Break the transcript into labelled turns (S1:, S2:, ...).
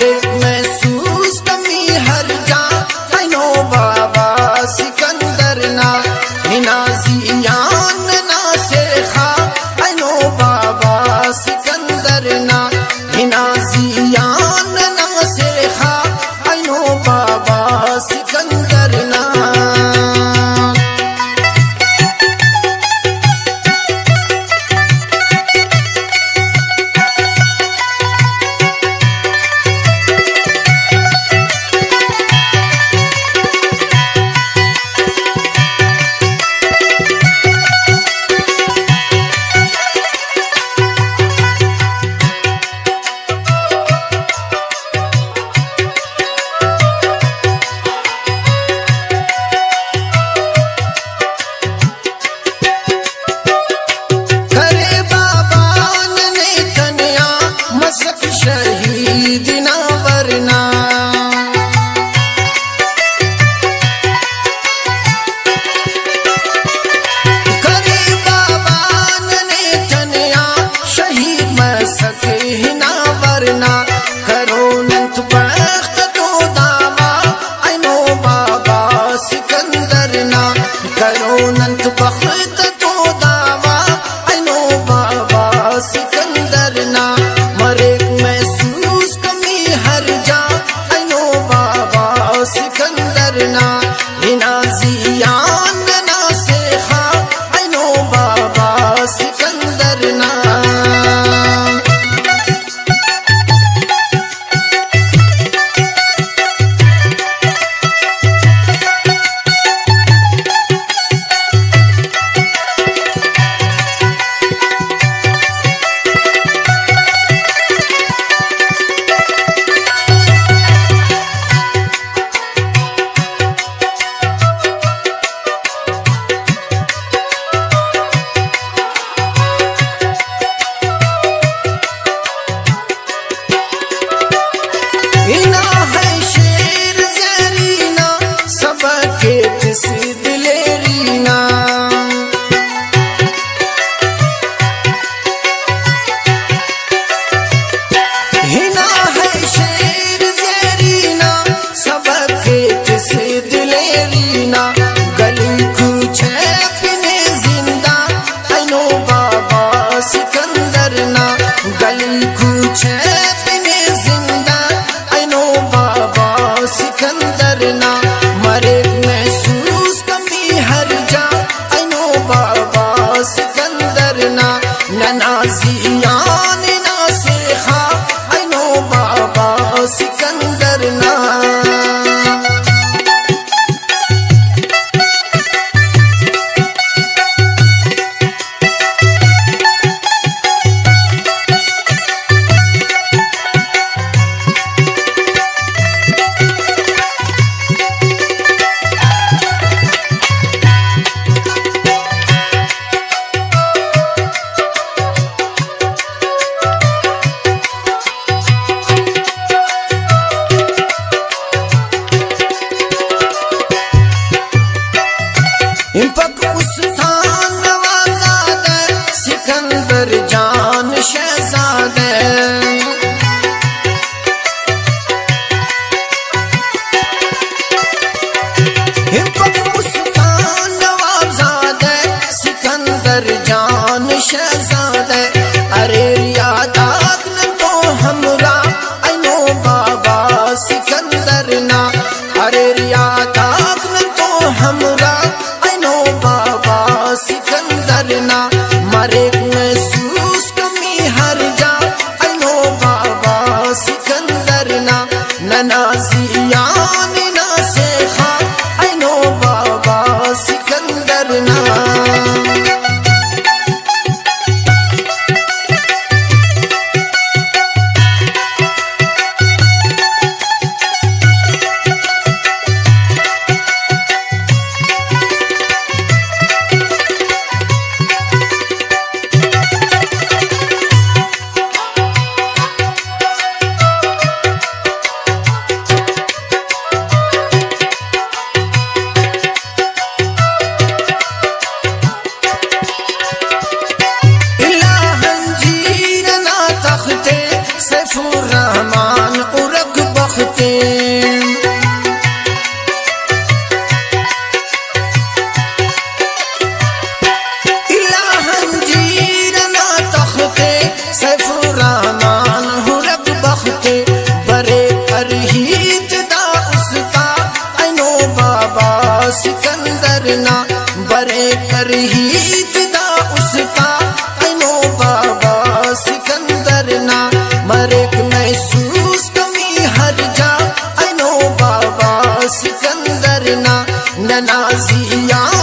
S1: रे Impa And penance परे कर ही फिदा उसका। तनो बाबा, सिकंदर ना मरे महसूस कमी हर जा। अनो बाबा, सिकंदर ना ननाजिया